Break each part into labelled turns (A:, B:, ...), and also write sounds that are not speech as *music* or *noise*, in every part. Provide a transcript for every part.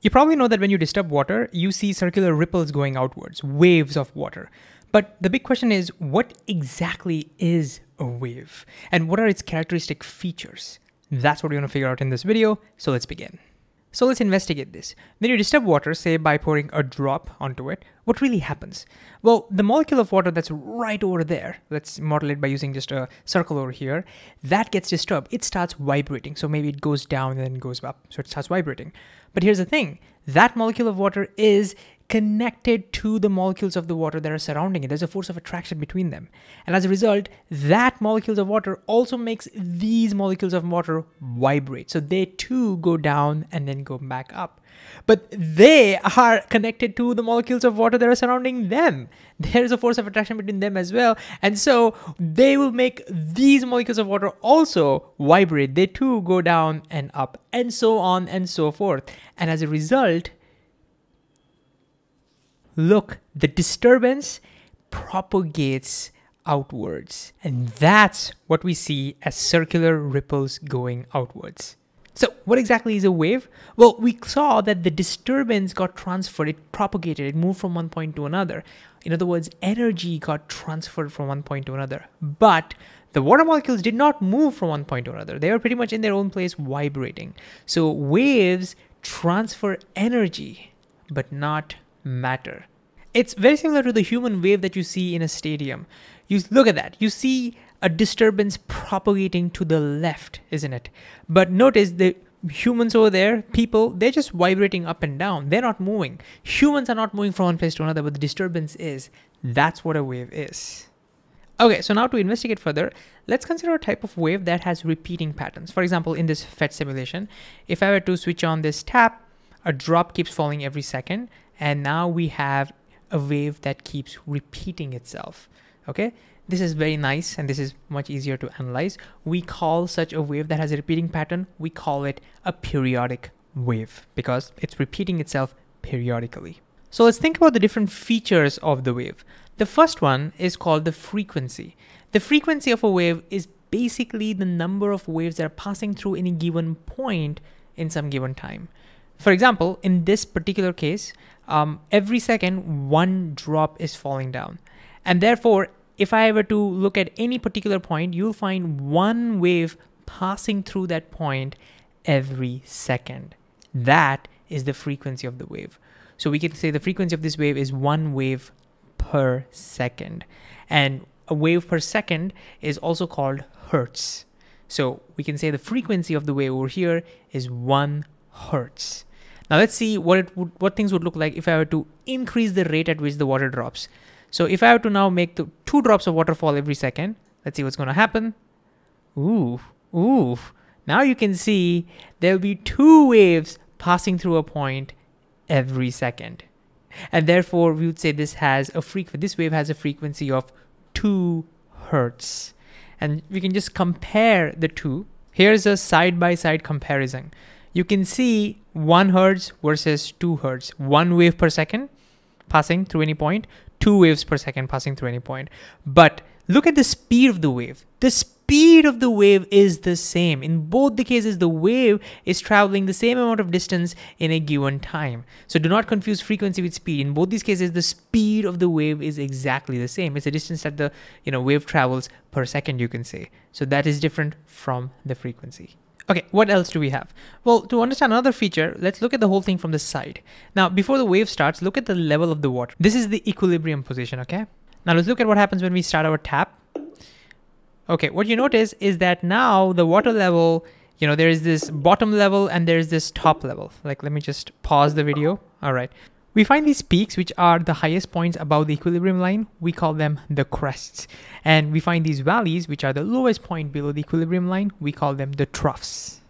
A: You probably know that when you disturb water, you see circular ripples going outwards, waves of water. But the big question is what exactly is a wave? And what are its characteristic features? That's what we're gonna figure out in this video, so let's begin. So let's investigate this. When you disturb water, say by pouring a drop onto it, what really happens? Well, the molecule of water that's right over there, let's model it by using just a circle over here, that gets disturbed. It starts vibrating. So maybe it goes down and then goes up. So it starts vibrating. But here's the thing that molecule of water is connected to the molecules of the water that are surrounding it. There's a force of attraction between them. And as a result, that molecules of water also makes these molecules of water vibrate. So they too go down and then go back up. But they are connected to the molecules of water that are surrounding them. There is a force of attraction between them as well. And so they will make these molecules of water also vibrate. They too go down and up, and so on and so forth. And as a result, look, the disturbance propagates outwards. And that's what we see as circular ripples going outwards. So what exactly is a wave? Well, we saw that the disturbance got transferred, it propagated, it moved from one point to another. In other words, energy got transferred from one point to another. But the water molecules did not move from one point to another. They were pretty much in their own place vibrating. So waves transfer energy, but not matter. It's very similar to the human wave that you see in a stadium. You look at that. You see a disturbance propagating to the left, isn't it? But notice the humans over there, people, they're just vibrating up and down. They're not moving. Humans are not moving from one place to another, but the disturbance is. That's what a wave is. Okay, so now to investigate further, let's consider a type of wave that has repeating patterns. For example, in this PhET simulation, if I were to switch on this tap, a drop keeps falling every second, and now we have a wave that keeps repeating itself. Okay, this is very nice and this is much easier to analyze. We call such a wave that has a repeating pattern, we call it a periodic wave because it's repeating itself periodically. So let's think about the different features of the wave. The first one is called the frequency. The frequency of a wave is basically the number of waves that are passing through any given point in some given time. For example, in this particular case, um, every second one drop is falling down. And therefore, if I were to look at any particular point, you'll find one wave passing through that point every second. That is the frequency of the wave. So we can say the frequency of this wave is one wave per second. And a wave per second is also called hertz. So we can say the frequency of the wave over here is one hertz. Now let's see what it would, what things would look like if I were to increase the rate at which the water drops. So if I were to now make the two drops of water fall every second, let's see what's going to happen. Ooh, ooh. Now you can see there'll be two waves passing through a point every second. And therefore we would say this has a frequency, this wave has a frequency of two hertz. And we can just compare the two. Here's a side-by-side -side comparison you can see 1 hertz versus 2 hertz, 1 wave per second passing through any point, 2 waves per second passing through any point. But look at the speed of the wave. The speed of the wave is the same. In both the cases, the wave is traveling the same amount of distance in a given time. So do not confuse frequency with speed. In both these cases, the speed of the wave is exactly the same. It's the distance that the you know wave travels per second, you can say. So that is different from the frequency. Okay, what else do we have? Well, to understand another feature, let's look at the whole thing from the side. Now, before the wave starts, look at the level of the water. This is the equilibrium position, okay? Now let's look at what happens when we start our tap. Okay, what you notice is that now the water level, you know, there is this bottom level and there's this top level. Like, let me just pause the video. All right. We find these peaks, which are the highest points above the equilibrium line. We call them the crests. And we find these valleys, which are the lowest point below the equilibrium line. We call them the troughs.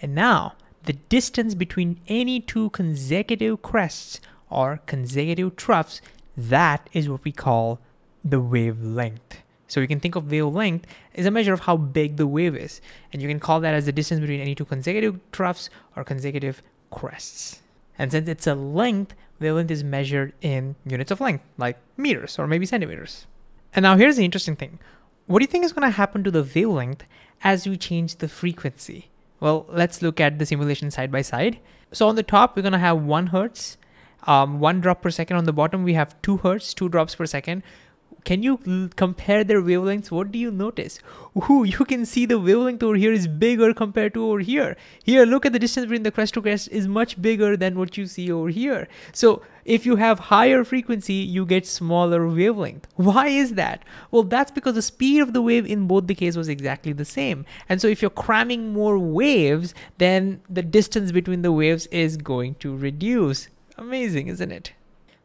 A: And now, the distance between any two consecutive crests or consecutive troughs, that is what we call the wavelength. So you can think of wavelength as a measure of how big the wave is. And you can call that as the distance between any two consecutive troughs or consecutive crests. And since it's a length, wavelength is measured in units of length, like meters or maybe centimeters. And now here's the interesting thing. What do you think is going to happen to the wavelength as we change the frequency? Well, let's look at the simulation side by side. So on the top, we're gonna have one hertz, um, one drop per second. On the bottom, we have two hertz, two drops per second can you compare their wavelengths? What do you notice? Ooh, *laughs* you can see the wavelength over here is bigger compared to over here. Here, look at the distance between the crest to crest is much bigger than what you see over here. So if you have higher frequency, you get smaller wavelength. Why is that? Well, that's because the speed of the wave in both the case was exactly the same. And so if you're cramming more waves, then the distance between the waves is going to reduce. Amazing, isn't it?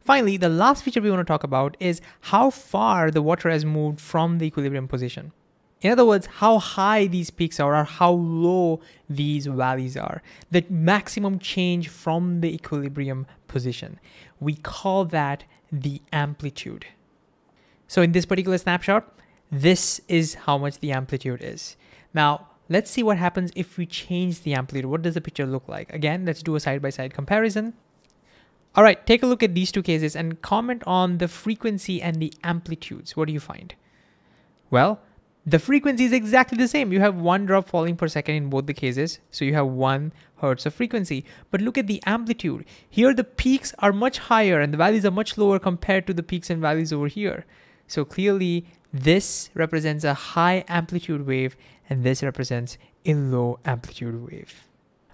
A: Finally, the last feature we want to talk about is how far the water has moved from the equilibrium position. In other words, how high these peaks are or how low these valleys are. The maximum change from the equilibrium position. We call that the amplitude. So in this particular snapshot, this is how much the amplitude is. Now, let's see what happens if we change the amplitude. What does the picture look like? Again, let's do a side-by-side -side comparison. All right, take a look at these two cases and comment on the frequency and the amplitudes. What do you find? Well, the frequency is exactly the same. You have one drop falling per second in both the cases. So you have one hertz of frequency. But look at the amplitude. Here the peaks are much higher and the valleys are much lower compared to the peaks and valleys over here. So clearly this represents a high amplitude wave and this represents a low amplitude wave.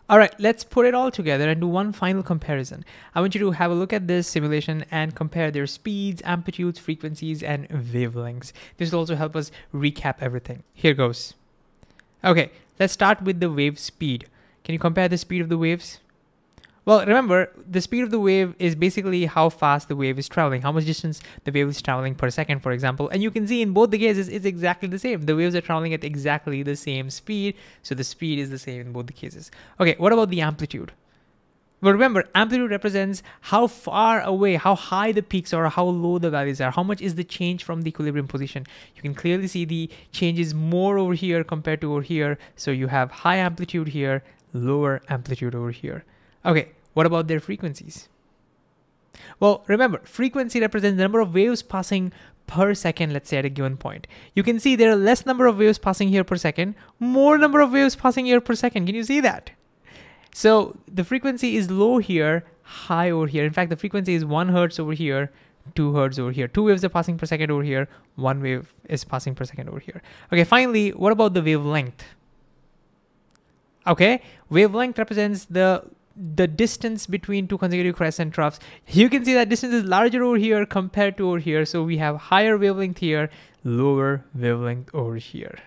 A: All right, let's put it all together and do one final comparison. I want you to have a look at this simulation and compare their speeds, amplitudes, frequencies, and wavelengths. This will also help us recap everything. Here goes. Okay, let's start with the wave speed. Can you compare the speed of the waves? Well, remember, the speed of the wave is basically how fast the wave is traveling, how much distance the wave is traveling per second, for example. And you can see in both the cases, it's exactly the same. The waves are traveling at exactly the same speed, so the speed is the same in both the cases. Okay, what about the amplitude? Well, remember, amplitude represents how far away, how high the peaks are, how low the valleys are, how much is the change from the equilibrium position. You can clearly see the change is more over here compared to over here. So you have high amplitude here, lower amplitude over here. Okay, what about their frequencies? Well, remember, frequency represents the number of waves passing per second, let's say at a given point. You can see there are less number of waves passing here per second, more number of waves passing here per second. Can you see that? So the frequency is low here, high over here. In fact, the frequency is one hertz over here, two hertz over here. Two waves are passing per second over here, one wave is passing per second over here. Okay, finally, what about the wavelength? Okay, wavelength represents the the distance between two consecutive crests and troughs, you can see that distance is larger over here compared to over here. So we have higher wavelength here, lower wavelength over here.